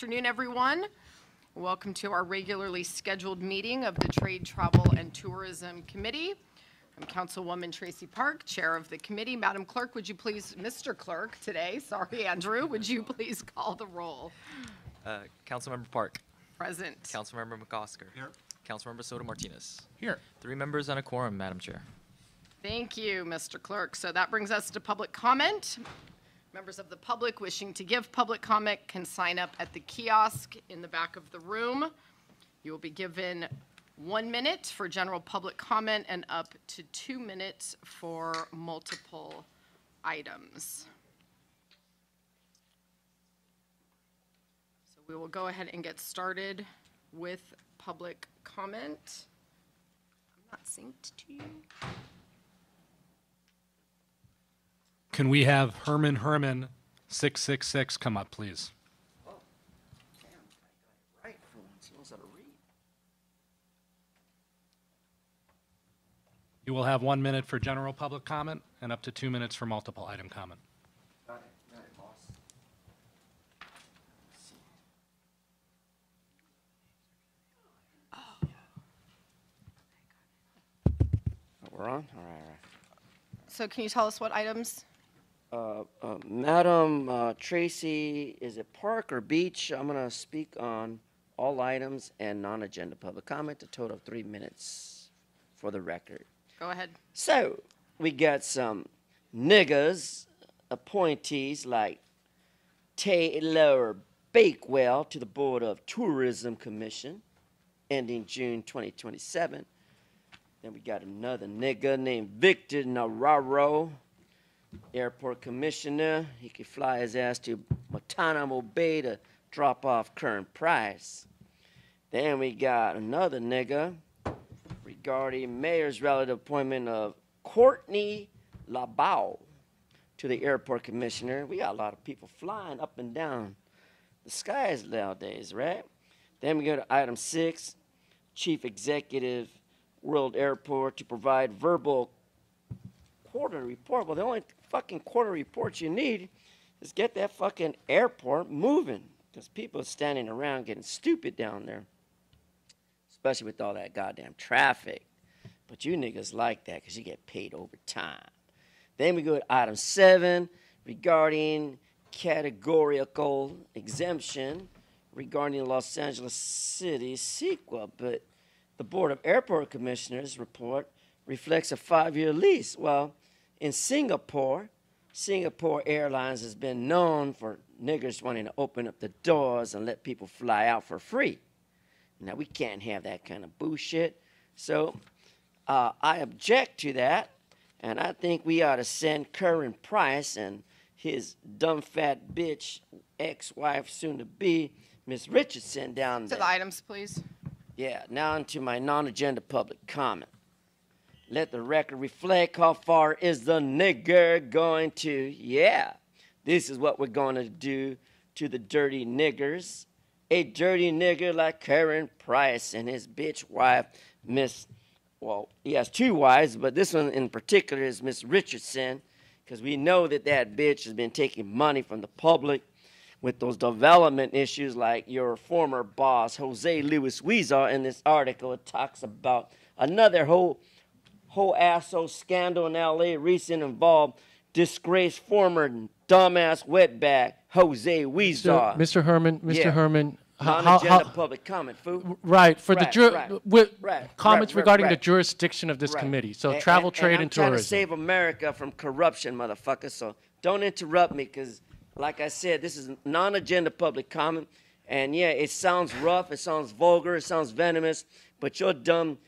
Good afternoon, everyone. Welcome to our regularly scheduled meeting of the Trade, Travel, and Tourism Committee. I'm Councilwoman Tracy Park, Chair of the committee. Madam Clerk, would you please, Mr. Clerk today, sorry, Andrew, would you please call the roll? Uh, Councilmember Park. Present. Councilmember McOsker. Here. Councilmember Soto Martinez. Here. Three members and a quorum, Madam Chair. Thank you, Mr. Clerk. So that brings us to public comment. Members of the public wishing to give public comment can sign up at the kiosk in the back of the room. You will be given one minute for general public comment and up to two minutes for multiple items. So we will go ahead and get started with public comment. I'm not synced to you. Can we have Herman Herman 666 come up, please? Right, for once, he knows how to read. You will have one minute for general public comment and up to two minutes for multiple item comment. Got it, got it, boss. Oh, We're on? All right, all right. So can you tell us what items? Uh, uh, Madam uh, Tracy, is it park or beach? I'm gonna speak on all items and non-agenda public comment, a total of three minutes for the record. Go ahead. So, we got some niggas appointees like Taylor Bakewell to the Board of Tourism Commission, ending June 2027. Then we got another nigga named Victor Navarro, airport commissioner. He could fly his ass to Guantanamo Bay to drop off Curren Price. Then we got another nigga regarding mayor's relative appointment of Courtney LaBau to the airport commissioner. We got a lot of people flying up and down the skies nowadays, right? Then we go to item six, chief executive, World Airport to provide verbal quarter report. Well, the only fucking quarter reports you need is get that fucking airport moving because people are standing around getting stupid down there especially with all that goddamn traffic. But you niggas like that because you get paid overtime. Then we go to item seven regarding categorical exemption regarding Los Angeles City CEQA. But the Board of Airport Commissioners report reflects a five year lease. Well, in Singapore, Singapore Airlines has been known for niggers wanting to open up the doors and let people fly out for free. Now, we can't have that kind of bullshit. So uh, I object to that, and I think we ought to send Curren Price and his dumb fat bitch ex wife, soon to be, Miss Richardson, down To there. the items, please. Yeah, now into my non agenda public comment. Let the record reflect how far is the nigger going to. Yeah, this is what we're going to do to the dirty niggers. A dirty nigger like Curren Price and his bitch wife, Miss. Well, he has two wives, but this one in particular is Miss Richardson, because we know that that bitch has been taking money from the public with those development issues like your former boss, Jose Luis Huizar. In this article, it talks about another whole, whole asshole scandal in LA recent involved disgraced former dumbass wetback, Jose Huizar. Mr. Herman, Mr. Yeah. Herman, how, how, Non-agenda how- public comment, fool. right, for the Right, jur- right, wi- right, comments regarding the jurisdiction of this committee. So And- travel, and- trade, and and, I'm trying to save America from corruption, motherfucker. So don't interrupt me, because, like I said, this is non-agenda public comment. And yeah, it sounds rough, it sounds vulgar, it sounds venomous, but your dumb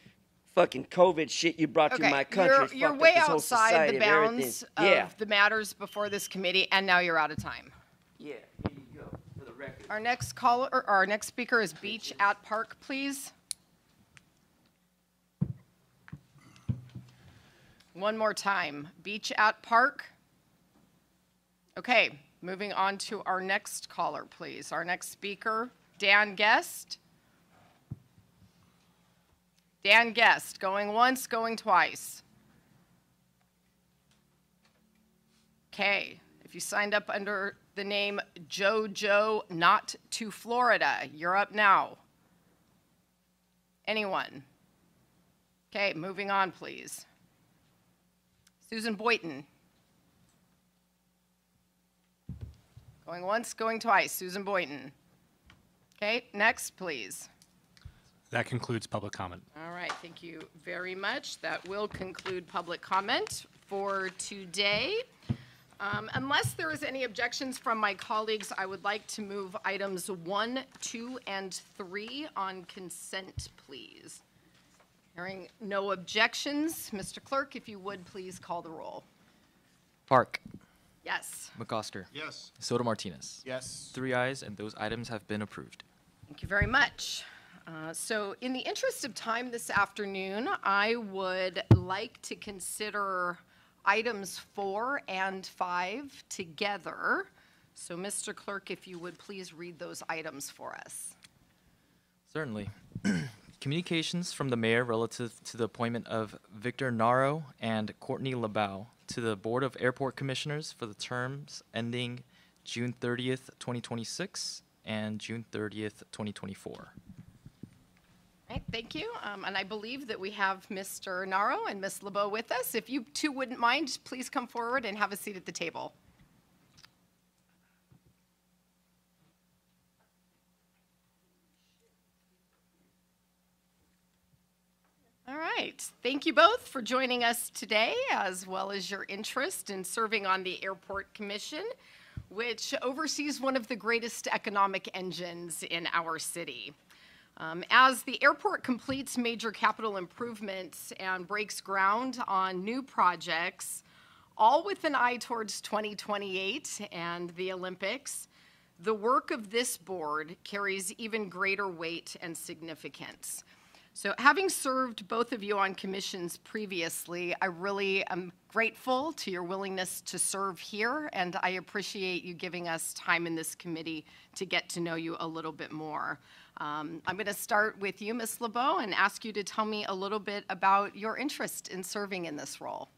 fucking COVID shit you brought to my country you're, you're way outside the of bounds yeah, of the matters before this committee, and now you're out of time. yeah. Here you go for the record. Our next caller, or our next speaker is Beach at Park, please. One more time. Beach at Park. Okay, moving on to our next caller, please. Our next speaker, Dan Guest. Dan Guest, going once, going twice. Okay, if you signed up under the name JoJo Not to Florida, you're up now. Anyone? Okay, moving on, please. Susan Boyton. Going once, going twice. Susan Boyton. Okay, next, please. That concludes public comment. All right, thank you very much. That will conclude public comment for today. Um, Unless there is any objections from my colleagues, I would like to move items one, two, and three on consent, please. Hearing no objections, Mr. Clerk, if you would, please call the roll. Park. Yes, McOsker. Yes. Soto Martinez. Yes. Three ayes, and those items have been approved. thank you very much. Uh, So in the interest of time this afternoon, I would like to consider items four and five together. So Mr. Clerk, if you would please read those items for us. Certainly. Communications from the mayor relative to the appointment of Victor Narro and Courtney LeBau to the Board of Airport Commissioners for the terms ending June 30th, 2026 and June 30th, 2024. Right, thank you. Um, And I believe that we have Mr. Narro and Ms. LeBeau with us. If you two wouldn't mind, please come forward and have a seat at the table. All right. Thank you both for joining us today, as well as your interest in serving on the Airport Commission, which oversees one of the greatest economic engines in our city. Um, As the airport completes major capital improvements and breaks ground on new projects, all with an eye towards 2028 and the Olympics, the work of this board carries even greater weight and significance. So, having served both of you on commissions previously, I really am grateful to your willingness to serve here, and I appreciate you giving us time in this committee to get to know you a little bit more. Um, I'm going to start with you, Ms. LeBeau, and ask you to tell me a little bit about your interest in serving in this role.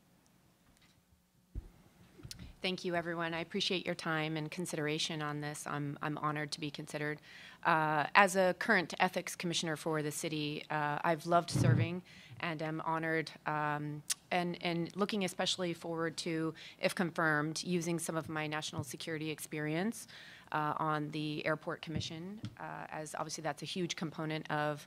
Thank you, everyone. I appreciate your time and consideration on this. I'm, I'm honored to be considered. Uh, as a current ethics commissioner for the city, uh, I've loved serving and am honored um, and, and looking especially forward to, if confirmed, using some of my national security experience uh, on the airport commission, uh, as obviously that's a huge component of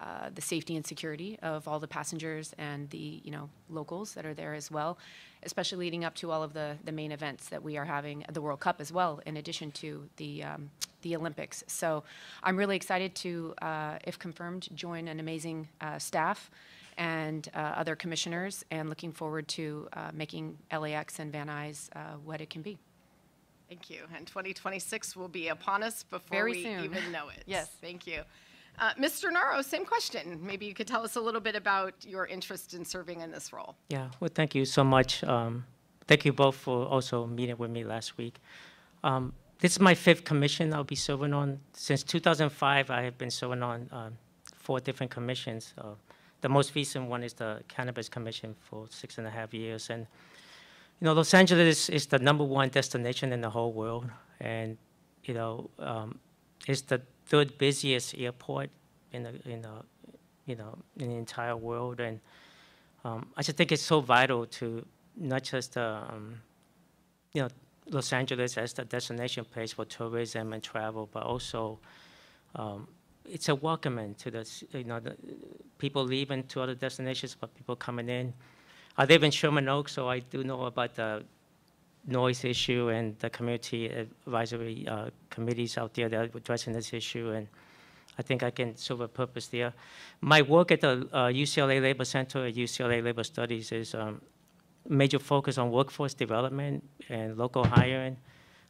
uh, the safety and security of all the passengers and the you know locals that are there as well, especially leading up to all of the the main events that we are having, the World Cup as well, in addition to the um, the Olympics. So I'm really excited to, uh, if confirmed, join an amazing uh, staff and uh, other commissioners, and looking forward to uh, making LAX and Van Nuys what it can be. Thank you. And 2026 will be upon us before Very we soon. even know it. Yes. Thank you. Uh, Mr. Narro, same question. Maybe you could tell us a little bit about your interest in serving in this role. Yeah, well, thank you so much. Um, thank you both for also meeting with me last week. Um, this is my fifth commission I'll be serving on. Since 2005, I have been serving on um, four different commissions. Uh, the most recent one is the Cannabis Commission for six and a half years. And, you know, Los Angeles is the number one destination in the whole world. And, you know, um, it's the third busiest airport in the, in the, you know, in the entire world. And um, I just think it's so vital to not just uh, um, you know Los Angeles as the destination place for tourism and travel, but also um, it's a welcoming to the you know the people leaving to other destinations, but people coming in. I live in Sherman Oaks, so I do know about the noise issue and the community advisory uh, committees out there that are addressing this issue and. I think I can serve a purpose there. My work at the uh, UCLA Labor Center at UCLA Labor Studies is um, major focus on workforce development and local hiring.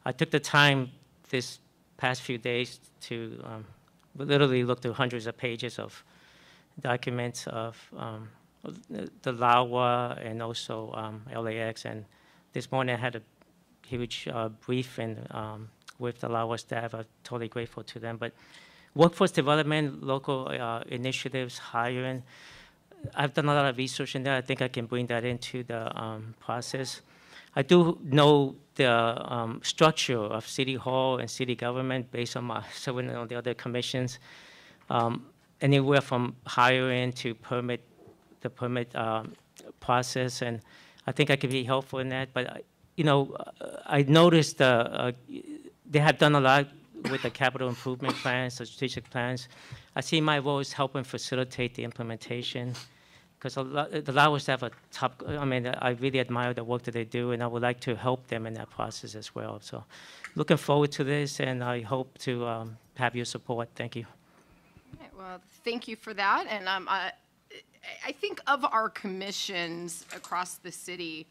I took the time this past few days to um, literally look through hundreds of pages of documents of um, the LAWA and also um, LAX. And this morning I had a huge uh, briefing um, with the LAWA staff. I'm totally grateful to them. But workforce development, local uh, initiatives, hiring. I've done a lot of research in that. I think I can bring that into the um, process. I do know the um, structure of city hall and city government based on my serving on the other commissions. Um, anywhere from hiring to permit, the permit um, process, and I think I could be helpful in that. But I- you know, uh, I noticed uh, uh, they have done a lot with the capital improvement plans, the strategic plans. I see my role is helping facilitate the implementation because the Laos have a top, I mean, I really admire the work that they do, and I would like to help them in that process as well. So looking forward to this, and I hope to um, have your support. Thank you. Well, thank you for that. And um, I, I think of our commissions across the city,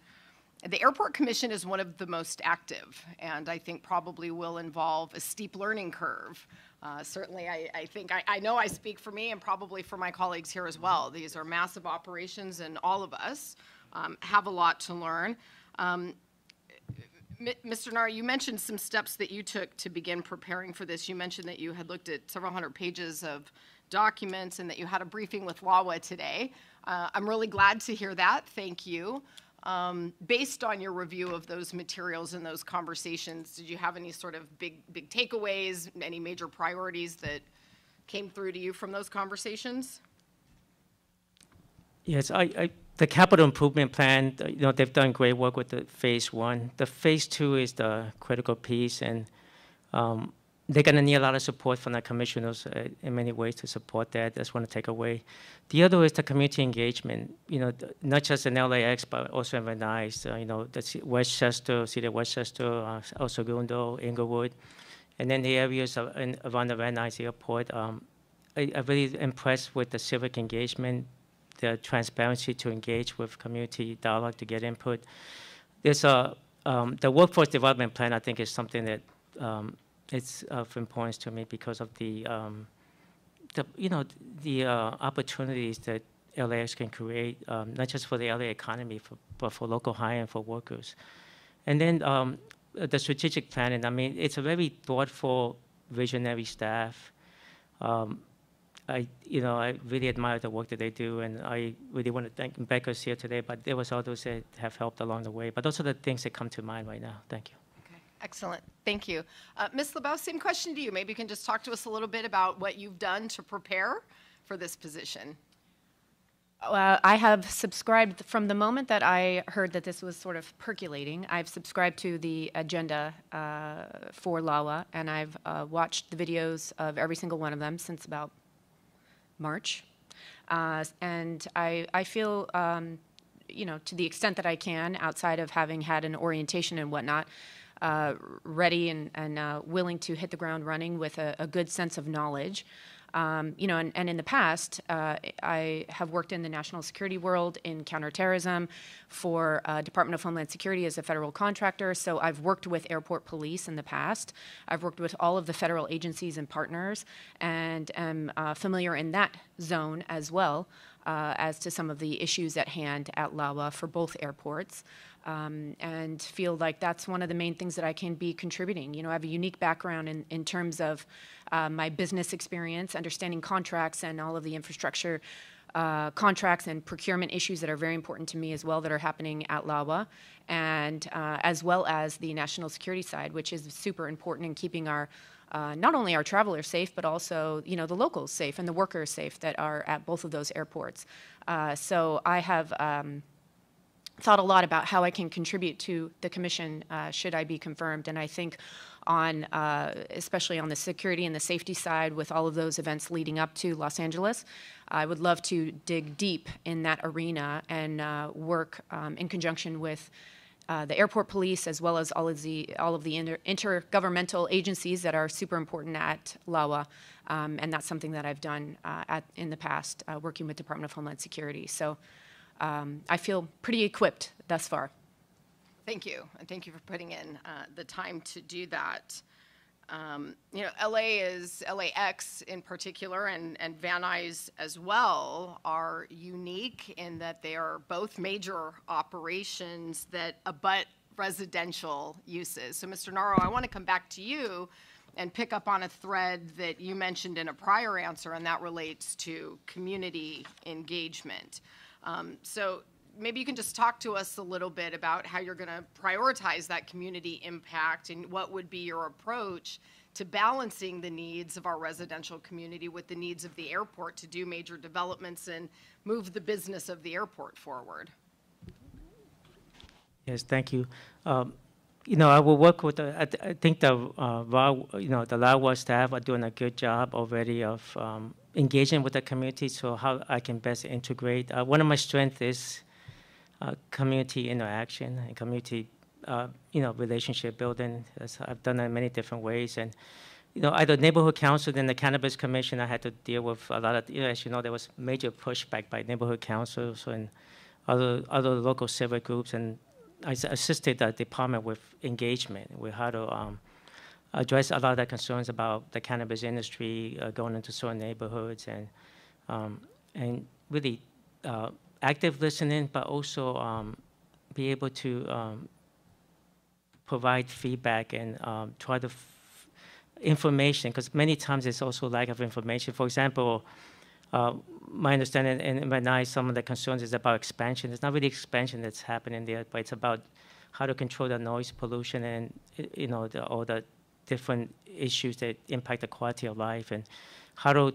the Airport Commission is one of the most active, and I think probably will involve a steep learning curve. Uh, Certainly, I, I think, I, I know I speak for me and probably for my colleagues here as well. These are massive operations, and all of us um, have a lot to learn. Um, Mr. Nar, you mentioned some steps that you took to begin preparing for this. You mentioned that you had looked at several hundred pages of documents and that you had a briefing with LAWA today. Uh, I'm really glad to hear that. Thank you. Um, Based on your review of those materials and those conversations, did you have any sort of big, big takeaways, any major priorities that came through to you from those conversations? Yes, I, I, the capital improvement plan, uh, you know, they've done great work with the phase one. The phase two is the critical piece, and um, they're going to need a lot of support from the commissioners uh, in many ways to support that. That's one to take away. The other is the community engagement. You know, th- not just in LAX, but also in Van Nuys. Uh, you know, the Westchester, City of Westchester, uh, El Segundo, Inglewood, and then the areas of, in, around the Van Nuys Airport. Um, I, I'm really impressed with the civic engagement the transparency to engage with community dialogue to get input. There's a um, the workforce development plan. I think is something that um, it's of importance to me because of the um, the you know the uh, opportunities that LAX can create, um, not just for the LA economy, for, but for local hiring for workers. And then um, the strategic planning. I mean, it's a very thoughtful, visionary staff. Um, I, you know, I really admire the work that they do, and I really want to thank Becca's here today. But there was others that have helped along the way. But those are the things that come to mind right now. Thank you. Excellent. Thank you. Uh, Ms. LeBeau, same question to you. Maybe you can just talk to us a little bit about what you've done to prepare for this position. Uh, I have subscribed from the moment that I heard that this was sort of percolating. I've subscribed to the agenda uh, for LAWA, and I've uh, watched the videos of every single one of them since about March. Uh, and I, I feel, um, you know, to the extent that I can, outside of having had an orientation and whatnot, uh, ready and, and uh, willing to hit the ground running with a, a good sense of knowledge. Um, you know, and, and in the past, uh, I have worked in the national security world in counterterrorism for uh, Department of Homeland Security as a federal contractor. So I've worked with airport police in the past. I've worked with all of the federal agencies and partners, and am uh, familiar in that zone as well uh, as to some of the issues at hand at LAWA for both airports. Um, and feel like that's one of the main things that I can be contributing. You know, I have a unique background in, in terms of uh, my business experience, understanding contracts and all of the infrastructure uh, contracts and procurement issues that are very important to me as well that are happening at LAWA, and uh, as well as the national security side, which is super important in keeping our uh, not only our travelers safe, but also you know the locals safe and the workers safe that are at both of those airports. Uh, so I have. Um, thought a lot about how I can contribute to the commission uh, should I be confirmed. And I think on, uh, especially on the security and the safety side with all of those events leading up to Los Angeles, I would love to dig deep in that arena and uh, work um, in conjunction with uh, the airport police as well as all of the all of the inter- intergovernmental agencies that are super important at LAWA, um, and that's something that I've done uh, at, in the past, uh, working with Department of Homeland Security. So um, I feel pretty equipped thus far. Thank you, and thank you for putting in uh, the time to do that. Um, You know, LA is, LAX in particular, and, and Van Nuys as well, are unique in that they are both major operations that abut residential uses. So, Mr. Narro, I want to come back to you and pick up on a thread that you mentioned in a prior answer, and that relates to community engagement. Um, So maybe you can just talk to us a little bit about how you're going to prioritize that community impact and what would be your approach to balancing the needs of our residential community with the needs of the airport to do major developments and move the business of the airport forward. Yes, thank you. Um, You know, I will work with, the- I th- I think the, uh, you know, the LAWA staff are doing a good job already of um, engaging with the community, so how I can best integrate. Uh, One of my strengths is uh, community interaction and community, uh, you know, relationship building. I've done that in many different ways, and, you know, either neighborhood council, then the cannabis commission, I had to deal with a lot of, you know, as you know, there was major pushback by neighborhood councils and other, other local civic groups, and I assisted the department with engagement, with how to um, address a lot of the concerns about the cannabis industry uh, going into certain neighborhoods and um, and really uh, active listening, but also um, be able to um, provide feedback and um, try to information because many times it's also lack of information. For example, uh, my understanding and right now some of the concerns is about expansion. It's not really expansion that's happening there, but it's about how to control the noise pollution and you know the, all the different issues that impact the quality of life and how to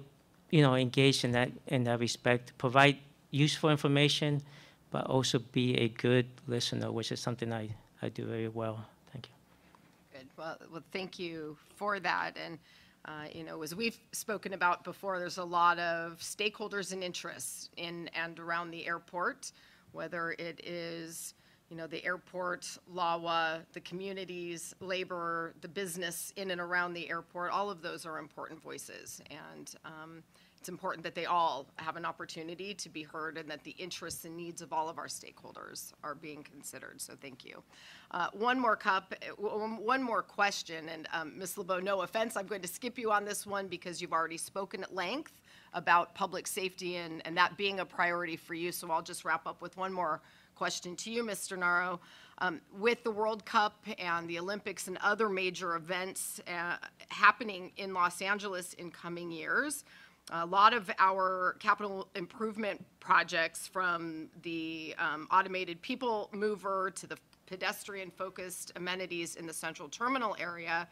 you know engage in that in that respect, provide useful information, but also be a good listener, which is something I, I do very well. Thank you. Good. Well, well, thank you for that. And, uh, you know, as we've spoken about before, there's a lot of stakeholders and interests in and around the airport, whether it is, you know, the airport, LAWA, the communities, labor, the business in and around the airport. All of those are important voices. And um, it's important that they all have an opportunity to be heard and that the interests and needs of all of our stakeholders are being considered. So thank you. Uh, One more cup, uh, one more question, and um, Ms. LeBeau, no offense, I'm going to skip you on this one because you've already spoken at length about public safety and, and that being a priority for you. So I'll just wrap up with one more question to you, Mr. Narro. Um, With the World Cup and the Olympics and other major events uh, happening in Los Angeles in coming years, a lot of our capital improvement projects, from the um, automated people mover to the pedestrian-focused amenities in the central terminal area,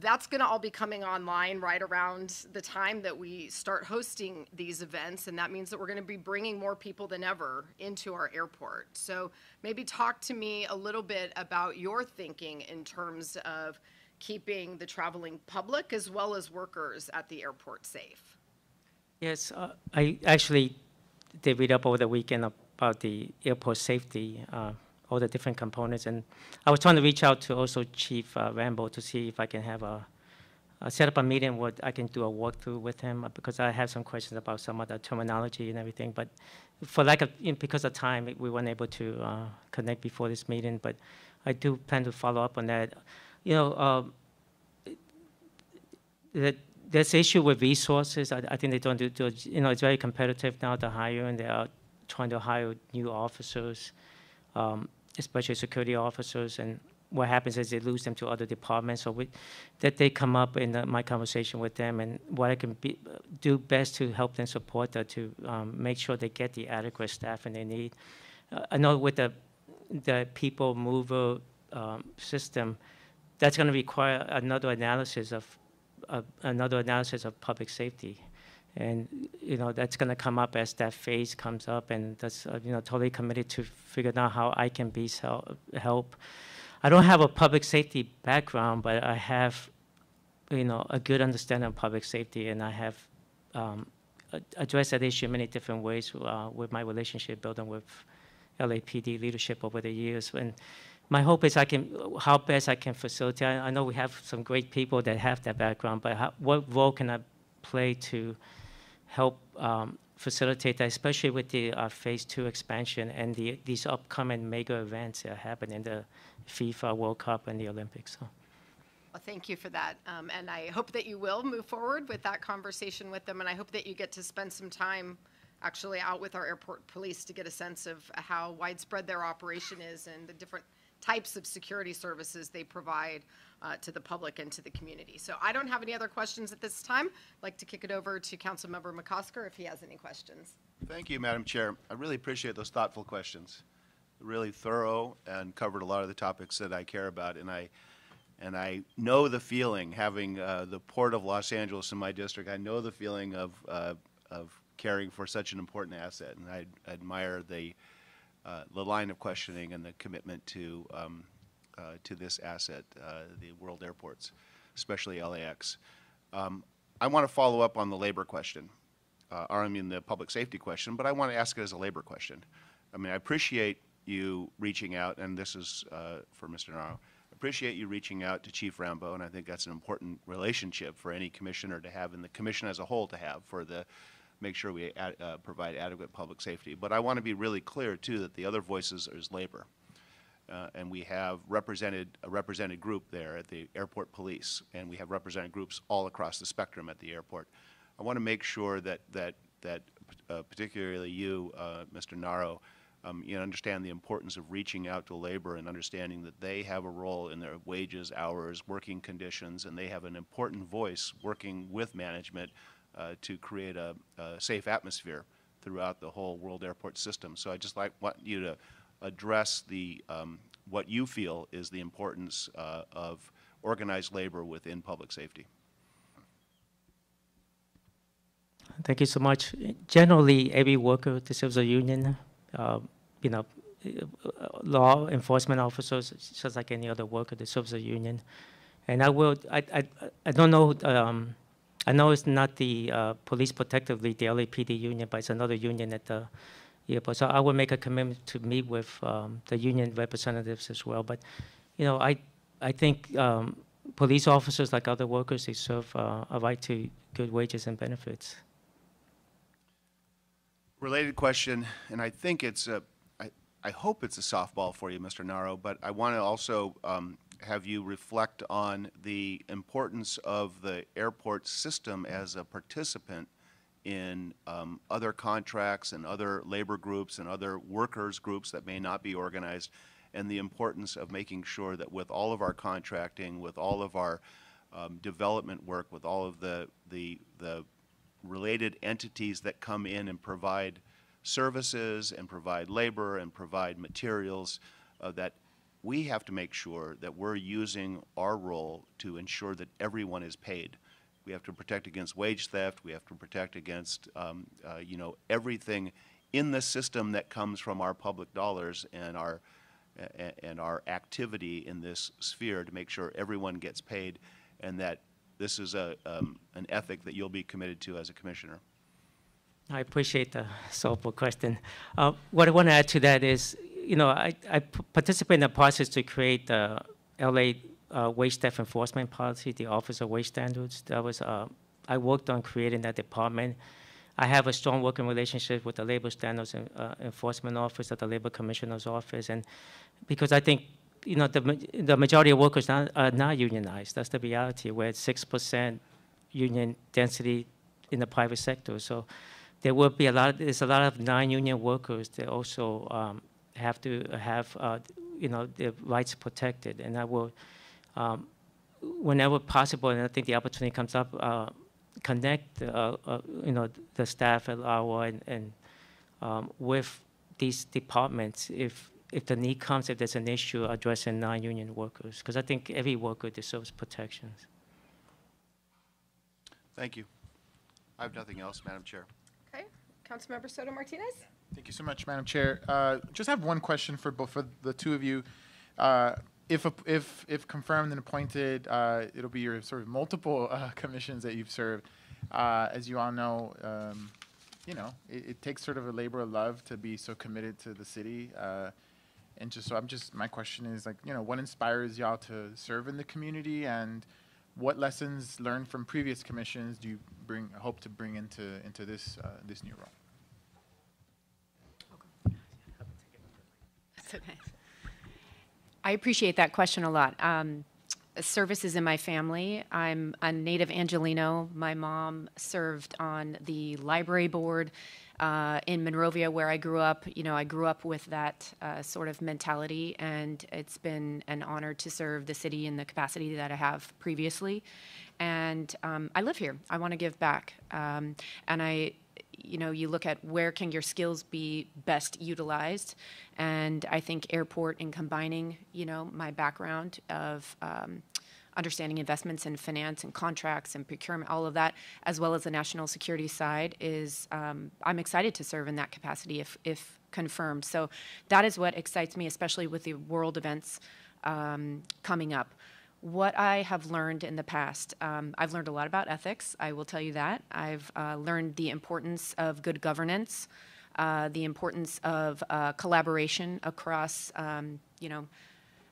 that's going to all be coming online right around the time that we start hosting these events, and that means that we're going to be bringing more people than ever into our airport. So maybe talk to me a little bit about your thinking in terms of keeping the traveling public as well as workers at the airport safe. Yes, uh, I actually did read up over the weekend about the airport safety, uh, all the different components, and I was trying to reach out to also Chief uh, Rhambo to see if I can have a, uh, set up a meeting where I can do a walkthrough with him uh, because I have some questions about some of the terminology and everything. But for lack of, you know, because of time, we weren't able to uh, connect before this meeting. But I do plan to follow up on that. You know, um, that there's issue with resources. I, I think they don't do, do, you know, it's very competitive now to hire, and they are trying to hire new officers, um, especially security officers. And what happens is they lose them to other departments. So we, that they come up in the, my conversation with them, and what I can be, do best to help them support that to um, make sure they get the adequate staffing they need. Uh, I know with the the people mover um, system, that's going to require another analysis of uh, another analysis of public safety. And, you know, that's going to come up as that phase comes up, and that's, uh, you know, totally committed to figuring out how I can be sel- help. I don't have a public safety background, but I have, you know, a good understanding of public safety, and I have um, addressed that issue in many different ways uh, with my relationship building with LAPD leadership over the years. And my hope is I can, how best I can facilitate. I I know we have some great people that have that background, but how, what role can I play to help um, facilitate that, especially with the uh, phase two expansion and the, these upcoming mega events that happen in the FIFA World Cup and the Olympics. So. Well, thank you for that. Um, and I hope that you will move forward with that conversation with them. And I hope that you get to spend some time actually out with our airport police to get a sense of how widespread their operation is and the different types of security services they provide uh, to the public and to the community. So I don't have any other questions at this time. I'd like to kick it over to Councilmember McOsker if he has any questions. Thank you, Madam Chair. I really appreciate those thoughtful questions. Really thorough and covered a lot of the topics that I care about. And I, and I know the feeling, having uh, the Port of Los Angeles in my district, I know the feeling of, uh, of caring for such an important asset. And I admire the, uh, the line of questioning and the commitment to, um, to this asset, uh, the world airports, especially LAX. Um, I want to follow up on the labor question uh, or I mean the public safety question, but I want to ask it as a labor question. I mean, I appreciate you reaching out, and this is uh, for Mr. Narro. Appreciate you reaching out to Chief Rhambo, and I think that's an important relationship for any commissioner to have, and the commission as a whole to have for the make sure we ad, uh, provide adequate public safety. But I want to be really clear too that the other voices is labor. Uh, and we have represented a represented group there at the airport police, and we have represented groups all across the spectrum at the airport. I want to make sure that that that uh, particularly you, uh, Mr. Narro, um, you understand the importance of reaching out to labor and understanding that they have a role in their wages, hours, working conditions, and they have an important voice working with management uh, to create a, a safe atmosphere throughout the whole world airport system. So I just like want you to address the um, what you feel is the importance uh, of organized labor within public safety. Thank you so much. Generally, every worker deserves a union. Uh, you know, law enforcement officers, just like any other worker, deserves a union. And I will. I. I. I don't know. Um, I know it's not the uh, Police Protective League, the LAPD union, but it's another union at the airport. So I will make a commitment to meet with um, the union representatives as well. But, you know, I. I think um, police officers, like other workers, they serve uh, a right to good wages and benefits. Related question, and I think it's a, I, I hope it's a softball for you, Mr. Narro, but I want to also um, have you reflect on the importance of the airport system as a participant in um, other contracts and other labor groups and other workers groups that may not be organized, and the importance of making sure that with all of our contracting, with all of our um, development work, with all of the, the, the related entities that come in and provide services and provide labor and provide materials uh, that we have to make sure that we're using our role to ensure that everyone is paid. We have to protect against wage theft. We have to protect against, um, uh, you know, everything in the system that comes from our public dollars and our and our activity in this sphere to make sure everyone gets paid, and that this is a, um, an ethic that you'll be committed to as a commissioner. I appreciate the softball question. Uh, what I want to add to that is, you know, I, I participate in the process to create the LA uh, wage theft enforcement policy, the Office of Wage Standards. That was, uh, I worked on creating that department. I have a strong working relationship with the Labor Standards and, uh, Enforcement Office at the Labor Commissioner's Office, and because I think you know, the, the majority of workers not, are not unionized. That's the reality. We're at 6% union density in the private sector. So there will be a lot, there's a lot of non-union workers that also um, have to have, uh, you know, their rights protected. And I will, um, whenever possible, and I think the opportunity comes up, uh, connect, uh, uh you know, the staff at our and, and um, with these departments if if the need comes, if there's an issue addressing non-union workers, because I think every worker deserves protections. Thank you. I have nothing else, Madam Chair. Okay, Councilmember Soto Martinez? Thank you so much, Madam Chair. Uh, just have one question for both for the two of you. If if if confirmed and appointed, uh, it'll be your sort of multiple uh, commissions that you've served. Uh, as you all know, um, you know it, it, takes sort of a labor of love to be so committed to the city. Uh, and just so I'm just my question is like you know what inspires y'all to serve in the community and what lessons learned from previous commissions do you bring hope to bring into into this uh, this new role? That's okay. I appreciate that question a lot. Um, service is in my family. I'm a native Angeleno. My mom served on the library board Uh, in Monrovia, where I grew up, you know, I grew up with that uh, sort of mentality, and it's been an honor to serve the city in the capacity that I have previously. And um, I live here. I want to give back, um, and I, you know, you look at where can your skills be best utilized, and I think airport in combining, you know, my background of um, understanding investments and finance and contracts and procurement, all of that, as well as the national security side, is um, I'm excited to serve in that capacity if, if confirmed. So that is what excites me, especially with the world events um, coming up. What I have learned in the past, um, I've learned a lot about ethics. I will tell you that. I've uh, learned the importance of good governance, uh, the importance of uh, collaboration across, um, you know,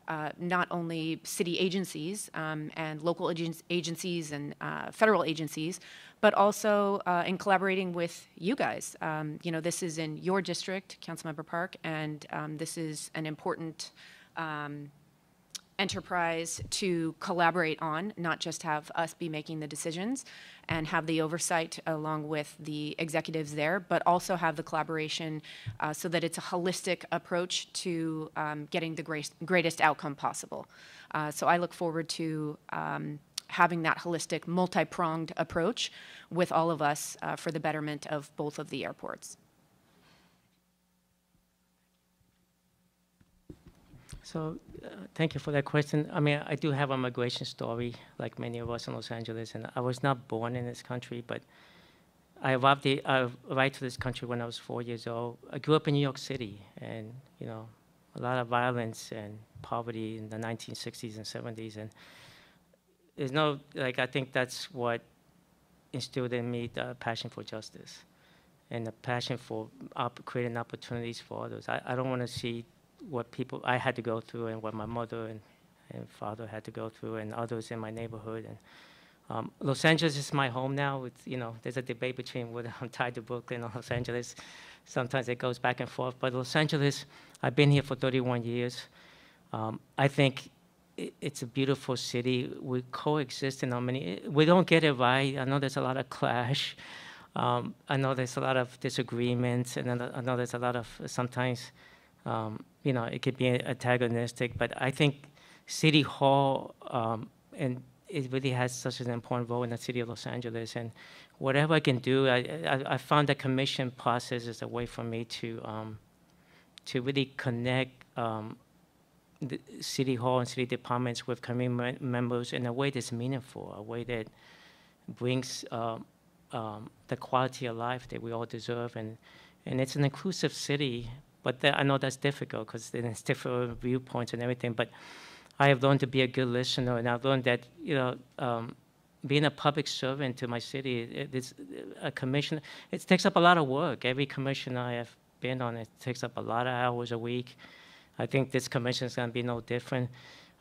uh, not only city agencies um, and local agen- agencies and uh, federal agencies, but also uh, in collaborating with you guys. Um, you know, this is in your district, Councilmember Park, and um, this is an important um, enterprise to collaborate on, not just have us be making the decisions and have the oversight along with the executives there, but also have the collaboration uh, so that it's a holistic approach to um, getting the great, greatest outcome possible. Uh, so I look forward to um, having that holistic, multi pronged approach with all of us uh, for the betterment of both of the airports. So, uh, thank you for that question. I mean, I do have a migration story, like many of us in Los Angeles, and I was not born in this country, but I arrived, the, I arrived to this country when I was four years old. I grew up in New York City, and you know, a lot of violence and poverty in the 1960s and 70s, and there's no like I think that's what instilled in me the passion for justice and the passion for op- creating opportunities for others. I, I don't want to see what people I had to go through and what my mother and, and father had to go through and others in my neighborhood. And um, Los Angeles is my home now. It's, you know, there's a debate between whether I'm tied to Brooklyn or Los Angeles. Sometimes it goes back and forth. But Los Angeles, I've been here for 31 years. Um, I think it, it's a beautiful city. We coexist in how many. We don't get it right. I know there's a lot of clash. Um, I know there's a lot of disagreements, and I know there's a lot of sometimes um, you know, it could be antagonistic, but I think City Hall um, and it really has such an important role in the city of Los Angeles. And whatever I can do, I, I, I found the commission process is a way for me to um, to really connect um, the city hall and city departments with community members in a way that's meaningful, a way that brings um, um, the quality of life that we all deserve. And and it's an inclusive city but th- I know that's difficult because there's different viewpoints and everything. But I have learned to be a good listener, and I've learned that you know. Um, being a public servant to my city, it, it's a commission. It takes up a lot of work. Every commission I have been on, it takes up a lot of hours a week. I think this commission is going to be no different.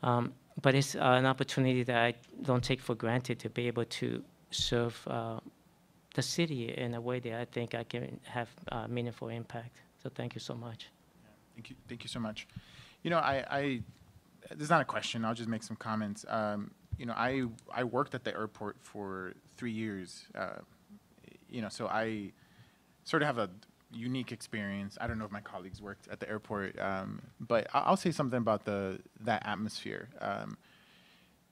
Um, but it's uh, an opportunity that I don't take for granted to be able to serve uh, the city in a way that I think I can have uh, meaningful impact. So thank you so much. Thank you. Thank you so much. You know, I, I there's not a question. I'll just make some comments. Um, you know, I I worked at the airport for three years. Uh, you know, so I sort of have a unique experience. I don't know if my colleagues worked at the airport, um, but I'll say something about the that atmosphere. Um,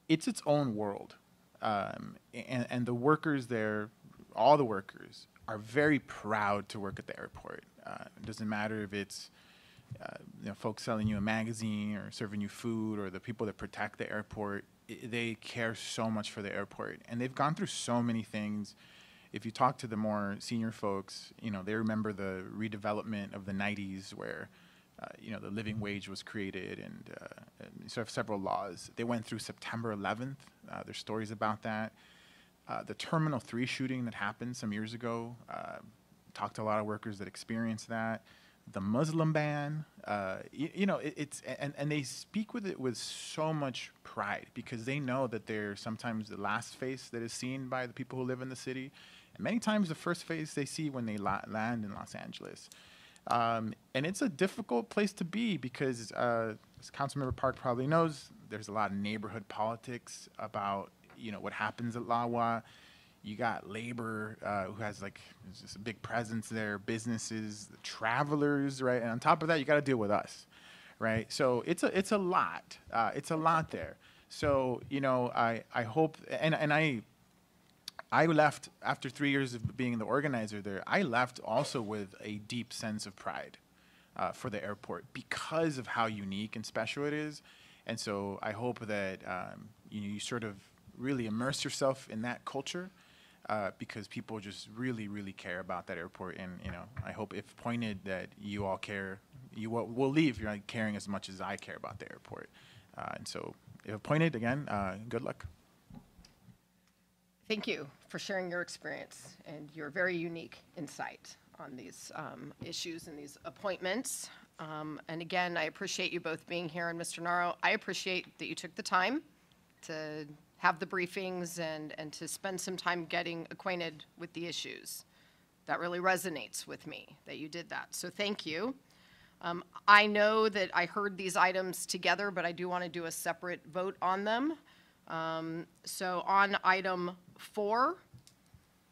it's its own world, um, and and the workers there, all the workers are very proud to work at the airport. Uh, it doesn't matter if it's uh, you know, folks selling you a magazine or serving you food or the people that protect the airport. I- they care so much for the airport, and they've gone through so many things. If you talk to the more senior folks, you know they remember the redevelopment of the '90s, where uh, you know the living wage was created, and, uh, and sort of several laws. They went through September 11th. Uh, there's stories about that. Uh, the Terminal 3 shooting that happened some years ago, uh, talked to a lot of workers that experienced that. The Muslim ban, uh, you, you know, it, it's, and, and they speak with it with so much pride because they know that they're sometimes the last face that is seen by the people who live in the city. And many times the first face they see when they la- land in Los Angeles. Um, and it's a difficult place to be because, uh, as Councilmember Park probably knows, there's a lot of neighborhood politics about you know what happens at Lawa. You got labor uh, who has like just a big presence there, businesses, travelers, right? And on top of that, you got to deal with us, right? So it's a it's a lot. Uh, it's a lot there. So you know, I I hope and and I I left after three years of being the organizer there. I left also with a deep sense of pride uh, for the airport because of how unique and special it is. And so I hope that um, you know you sort of really immerse yourself in that culture uh, because people just really, really care about that airport. And you know, I hope if pointed that you all care, you will, will leave you're like caring as much as I care about the airport. Uh, and so, if appointed again, uh, good luck. Thank you for sharing your experience and your very unique insight on these um, issues and these appointments. Um, And again, I appreciate you both being here, and Mr. Narro, I appreciate that you took the time to have the briefings and, and to spend some time getting acquainted with the issues. That really resonates with me, that you did that. So thank you. Um, I know that I heard these items together, but I do want to do a separate vote on them. Um, So on item four,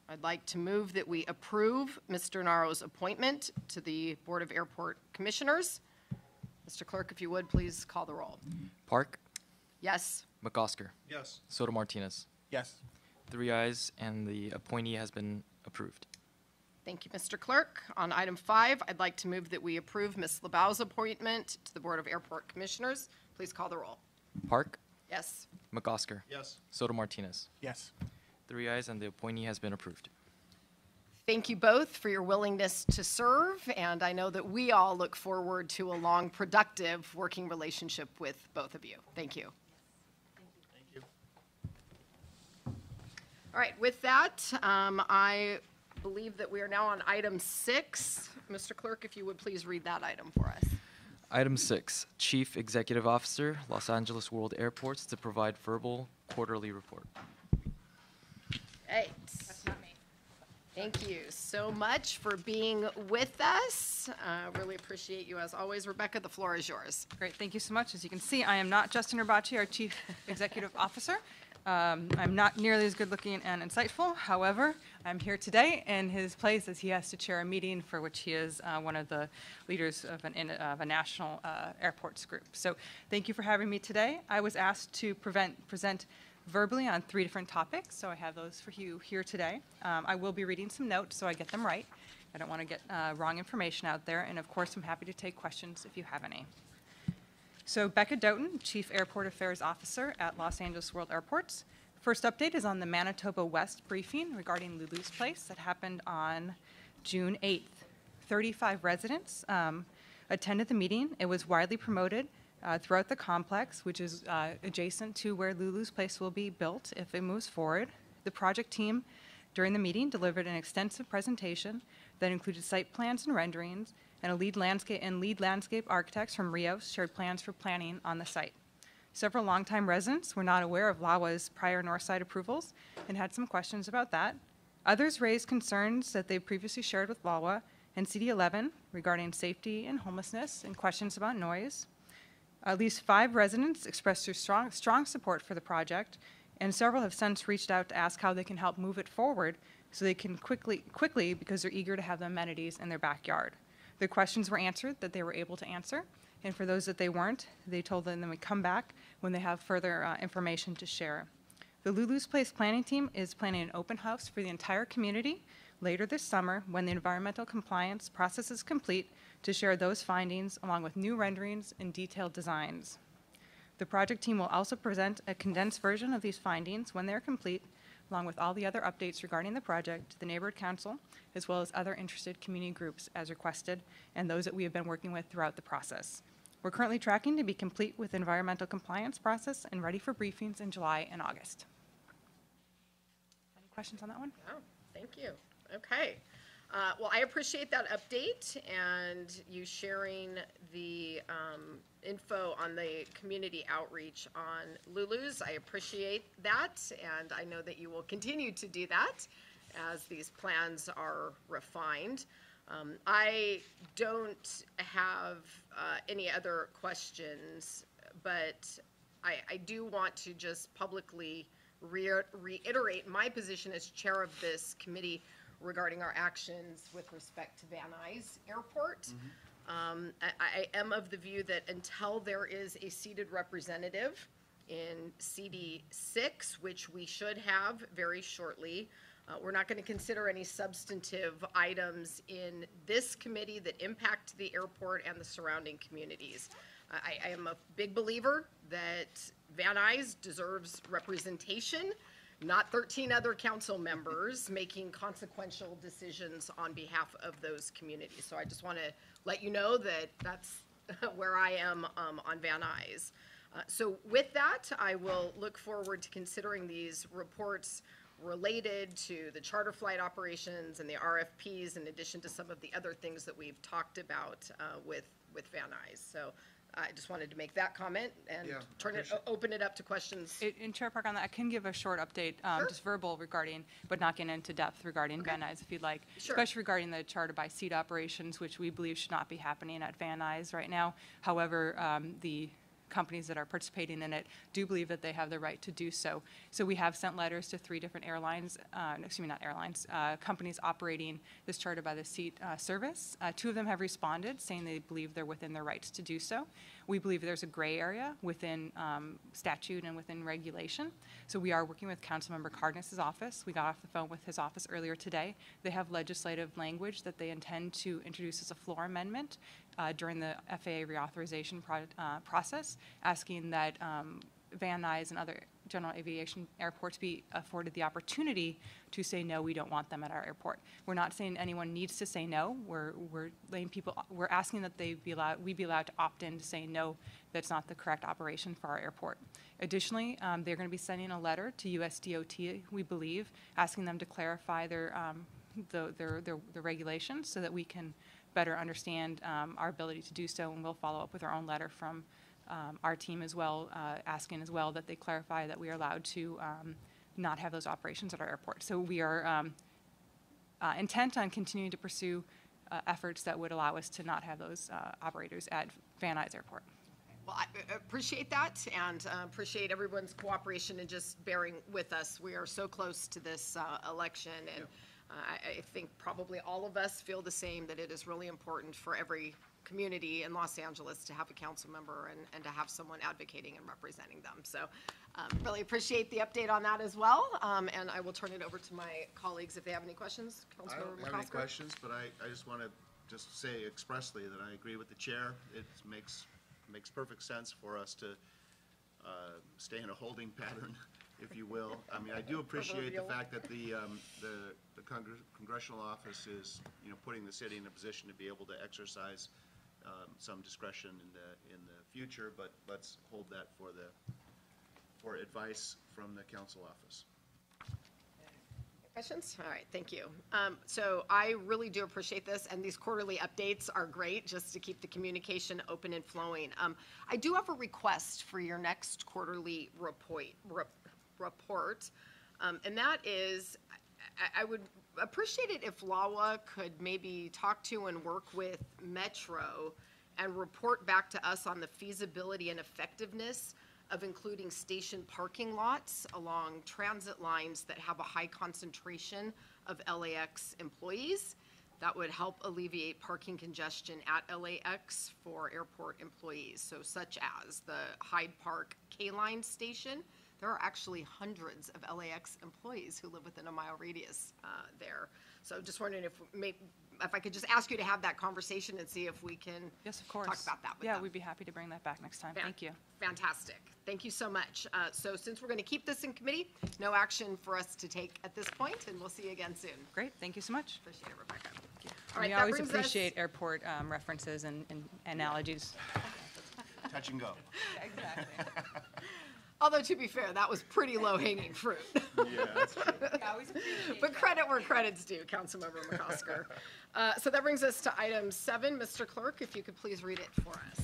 I'd like to move that we approve Mr. Narro's appointment to the Board of Airport Commissioners. Mr. Clerk, if you would, please call the roll. Park, Yes? McOsker, Yes. Soto Martinez. Yes. Three ayes, and the appointee has been approved. Thank you, Mr. Clerk. On item five, I'd like to move that we approve Ms. LeBau's appointment to the Board of Airport Commissioners. Please call the roll. Park, Yes? McOsker, Yes. Soto Martinez. Yes. Three ayes, and the appointee has been approved. Thank you both for your willingness to serve, and I know that we all look forward to a long, productive working relationship with both of you. Thank you. All right, with that, um, I believe that we are now on item six. Mr. Clerk, if you would please read that item for us. Item six, Chief Executive Officer, Los Angeles World Airports, to provide verbal quarterly report. Right. Thank you so much for being with us. Uh, Really appreciate you as always. Rebecca, the floor is yours. Great, thank you so much. As you can see, I am not Justin Erbacci, our Chief Executive Officer. Um, I'm not nearly as good-looking and insightful. However, I'm here today in his place as he has to chair a meeting for which he is uh, one of the leaders of an, in- of a national uh, airports group. So thank you for having me today. I was asked to prevent, present verbally on three different topics, so I have those for you here today. Um, I will be reading some notes so I get them right. I don't want to get uh, wrong information out there, and of course, I'm happy to take questions if you have any. So Becca Doughty, Chief Airport Affairs Officer at Los Angeles World Airports. First update is on the Manitoba West briefing regarding Lulu's Place that happened on June 8th. 35 residents um, attended the meeting. It was widely promoted uh, throughout the complex, which is uh, adjacent to where Lulu's Place will be built if it moves forward. The project team during the meeting delivered an extensive presentation that included site plans and renderings, and a lead landscape and lead landscape architects from Rios shared plans for planning on the site. Several longtime residents were not aware of LAWA's prior Northside approvals and had some questions about that. Others raised concerns that they previously shared with LAWA and CD11 regarding safety and homelessness and questions about noise. At least five residents expressed their strong, strong support for the project, and several have since reached out to ask how they can help move it forward so they can quickly, quickly because they're eager to have the amenities in their backyard. The questions were answered that they were able to answer, and for those that they weren't, they told them they would come back when they have further uh, information to share. The Lulu's Place planning team is planning an open house for the entire community later this summer when the environmental compliance process is complete to share those findings along with new renderings and detailed designs. The project team will also present a condensed version of these findings when they're complete, along with all the other updates regarding the project to the neighborhood council, as well as other interested community groups as requested, and those that we have been working with throughout the process. We're currently tracking to be complete with environmental compliance process and ready for briefings in July and August. Any questions on that one? Oh, thank you. Okay. Uh, Well, I appreciate that update and you sharing the um, info on the community outreach on Lulu's. I appreciate that, and I know that you will continue to do that as these plans are refined. Um, I don't have uh, any other questions, but I, I do want to just publicly rea- reiterate my position as chair of this committee regarding our actions with respect to Van Nuys Airport. Um, I, I am of the view that until there is a seated representative in CD six, which we should have very shortly, uh, we're not going to consider any substantive items in this committee that impact the airport and the surrounding communities. I, I am a big believer that Van Nuys deserves representation, not 13 other council members making consequential decisions on behalf of those communities. So I just want to let you know that that's where I am um, on Van Nuys. Uh, So with that, I will look forward to considering these reports related to the charter flight operations and the RFPs, in addition to some of the other things that we've talked about uh, with, with Van Nuys. So I just wanted to make that comment and Yeah, turn it, appreciate- open it up to questions. I- In Chair Park on that, I can give a short update, um, Sure. just verbal regarding, but not getting into depth regarding Van Nuys if you'd like. Sure. Especially regarding the charter by seat operations, which we believe should not be happening at Van Nuys right now. However, um, the companies that are participating in it do believe that they have the right to do so. So we have sent letters to three different airlines, uh, excuse me, not airlines, uh, companies operating this charter by the seat uh, service. Uh, Two of them have responded, saying they believe they're within their rights to do so. We believe there's a gray area within um, statute and within regulation. So we are working with Councilmember Cardenas's office. We got off the phone with his office earlier today. They have legislative language that they intend to introduce as a floor amendment uh, during the FAA reauthorization pro- uh, process, asking that um, Van Nuys and other general aviation airports be afforded the opportunity to say, no, we don't want them at our airport. We're not saying anyone needs to say no. We're, we're letting people, we're asking that they be allowed, we be allowed to opt in to say, no, that's not the correct operation for our airport. Additionally, um, they're going to be sending a letter to USDOT, we believe, asking them to clarify their, um, the, their, their, the regulations so that we can better understand um, our ability to do so. And we'll follow up with our own letter from um, our team as well, uh, asking as well that they clarify that we are allowed to um, not have those operations at our airport. So we are um, uh, intent on continuing to pursue uh, efforts that would allow us to not have those uh, operators at Van Nuys Airport. Well, I uh, appreciate that and uh, appreciate everyone's cooperation and just bearing with us. We are so close to this uh, election, and uh, I I think probably all of us feel the same, that it is really important for every community in Los Angeles to have a council member and, and to have someone advocating and representing them. So um, really appreciate the update on that as well, Um, and I will turn it over to my colleagues if they have any questions. I don't have any questions, but I, I just want to just say expressly that I agree with the chair. It makes, makes perfect sense for us to uh, stay in a holding pattern, if you will. I mean, I do appreciate the fact that the, um, the the Congre- congressional office is, you know, putting the city in a position to be able to exercise um, some discretion in the, in the future, but let's hold that for the, for advice from the council office. Questions? All right, thank you. Um, So I really do appreciate this, and these quarterly updates are great, just to keep the communication open and flowing. Um, I do have a request for your next quarterly report, rep- report, um, and that is, I- I would appreciate it if LAWA could maybe talk to and work with Metro and report back to us on the feasibility and effectiveness of including station parking lots along transit lines that have a high concentration of LAX employees. That would help alleviate parking congestion at LAX for airport employees. So such as the Hyde Park K-Line station, there are actually hundreds of LAX employees who live within a mile radius uh, there. So just wondering if, may- if I could just ask you to have that conversation and see if we can Yes, of course. talk about that with Yeah, them. we'd be happy to bring that back next time. Fan- Thank you. Fantastic. Thank you so much. Uh, So since we're going to keep this in committee, no action for us to take at this point, and we'll see you again soon. Great, thank you so much. Appreciate it, Rebecca. All We right, that always brings us- appreciate airport um, references and and analogies. Touch and go. Exactly. Although, to be fair, that was pretty low-hanging fruit. Yeah, that's true. But credit where credit's due, Councilmember McOsker. Uh, So that brings us to item seven. Mr. Clerk, if you could please read it for us.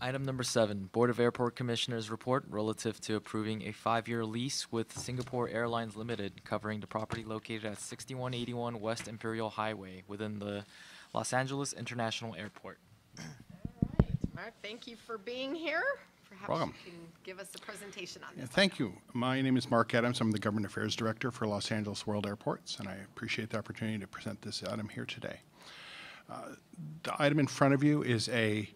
Item number seven, Board of Airport Commissioners report relative to approving a five-year lease with Singapore Airlines Limited covering the property located at 6181 West Imperial Highway within the Los Angeles International Airport. All right, Mark, thank you for being here, for perhaps Welcome. you can give us a presentation on Yeah, this. Thank you. My name is Mark Adams. I'm the Government Affairs Director for Los Angeles World Airports, and I appreciate the opportunity to present this item here today. Uh, The item in front of you is a,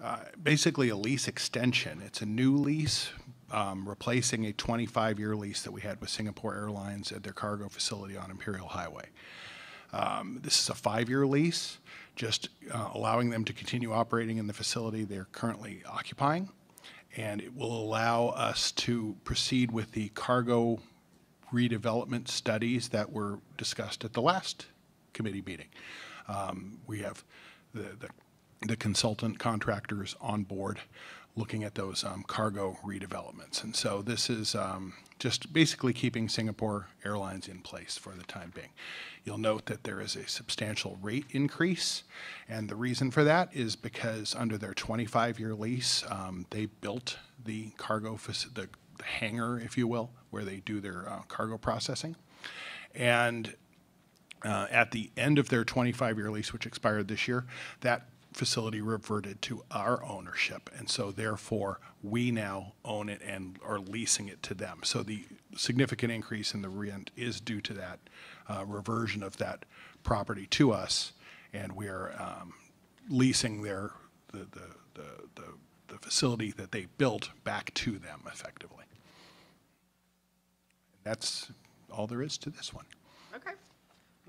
uh, basically a lease extension. It's a new lease, um, replacing a 25-year lease that we had with Singapore Airlines at their cargo facility on Imperial Highway. Um, This is a five-year lease, just uh, allowing them to continue operating in the facility they're currently occupying. And it will allow us to proceed with the cargo redevelopment studies that were discussed at the last committee meeting. Um, We have the, the the consultant contractors on board looking at those um, cargo redevelopments. And so this is um, just basically keeping Singapore Airlines in place for the time being. You'll note that there is a substantial rate increase, and the reason for that is because under their 25-year lease, um, they built the cargo, the the hangar, if you will, where they do their uh, cargo processing. And uh, at the end of their 25-year lease, which expired this year, that facility reverted to our ownership, and so therefore, we now own it and are leasing it to them. So the significant increase in the rent is due to that uh, reversion of that property to us, and we are um, leasing their, the, the, the, the the facility that they built back to them effectively. That's all there is to this one. Okay.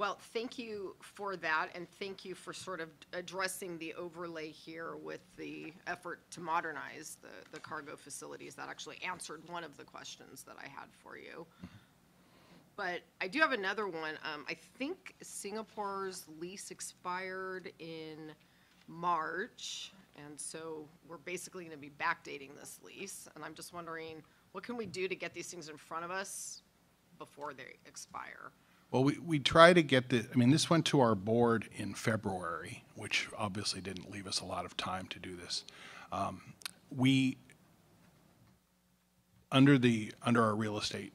Well, thank you for that, and thank you for sort of addressing the overlay here with the effort to modernize the, the cargo facilities. That actually answered one of the questions that I had for you. But I do have another one. Um, I think Singapore's lease expired in March, and so we're basically gonna be backdating this lease. And I'm just wondering, what can we do to get these things in front of us before they expire? Well, we, we try to get the, I mean, this went to our board in February, which obviously didn't leave us a lot of time to do this. Um, We, under the, under our real estate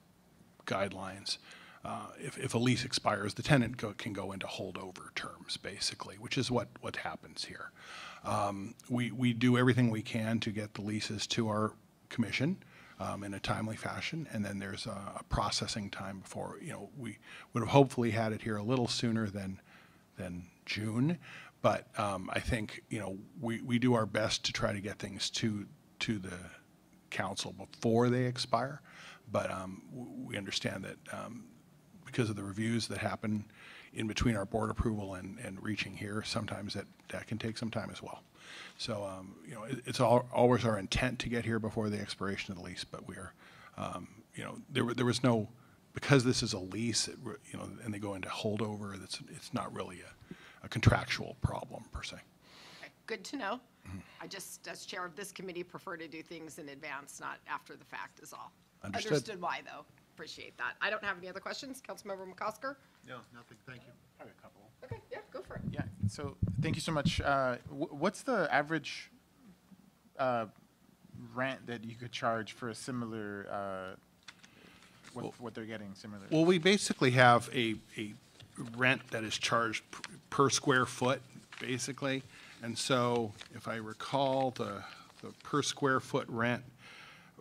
guidelines, uh, if, if a lease expires, the tenant go, can go into holdover terms, basically, which is what, what happens here. Um, We, we do everything we can to get the leases to our commission um, in a timely fashion, and then there's a a processing time before, you know, we would have hopefully had it here a little sooner than, than June. But um, I think, you know, we, we do our best to try to get things to, to the council before they expire. But um, we understand that um, because of the reviews that happen in between our board approval and, and reaching here, sometimes that, that can take some time as well. So, um, you know, it, it's all, always our intent to get here before the expiration of the lease, but we are, um, you know, there, were- there was no, because this is a lease, it, re- you know, and they go into holdover, it's, it's not really a, a contractual problem per se. Okay, Good to know. I just, as chair of this committee, prefer to do things in advance, not after the fact is all. Understood. Understood why, though. Appreciate that. I don't have any other questions. Councilmember McOsker? No, nothing, thank you. I have a couple. Okay, yeah, go for it. Yeah, so, thank you so much. Uh, wh- What's the average uh, rent that you could charge for a similar, uh, what what they're getting similar? Well, we basically have a, a rent that is charged per square foot, basically. And so if I recall, the, the per square foot rent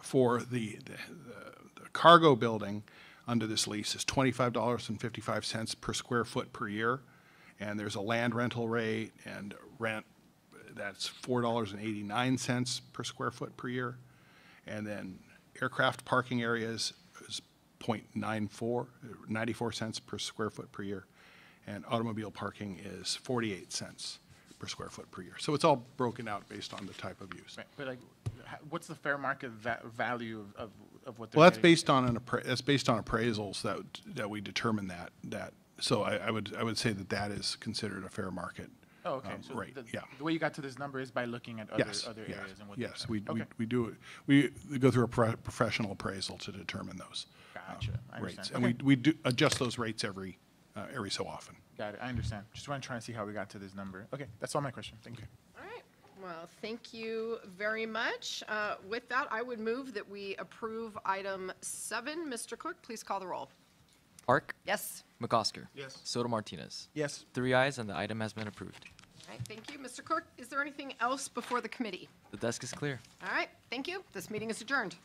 for the, the, the- the cargo building under this lease is twenty-five dollars and fifty-five cents per square foot per year. And there's a land rental rate and rent that's four dollars and eighty-nine cents per square foot per year. And then aircraft parking areas is 0.94, 94 cents per square foot per year. And automobile parking is 48 cents per square foot per year. So it's all broken out based on the type of use. Right, But like, what's the fair market va- value of- of, of what they're Well, that's based on an, appra- that's based on appraisals that, that we determine that, that, so I, I would, I would say that that is considered a fair market. Oh, okay, um, so Rate, the, yeah. the way you got to this number is by looking at other, Yes, other yes, areas and what they're yes, we, we, Okay. we do, it. we we go through a pro- professional appraisal to determine those. um, Gotcha, I Rates, understand. and we, we do adjust those rates every, uh, every so often. Got it, I understand. Just want to try and see how we got to this number. Okay, that's all my question, thank you. All right. Well, thank you very much. Uh, With that, I would move that we approve item seven. Mr. Clerk, please call the roll. Park? Yes. McOsker? Yes. Soto Martinez? Yes. Three ayes and the item has been approved. right, thank you. Mr. Clerk, is there anything else before the committee? The desk is clear. All right, thank you. This meeting is adjourned.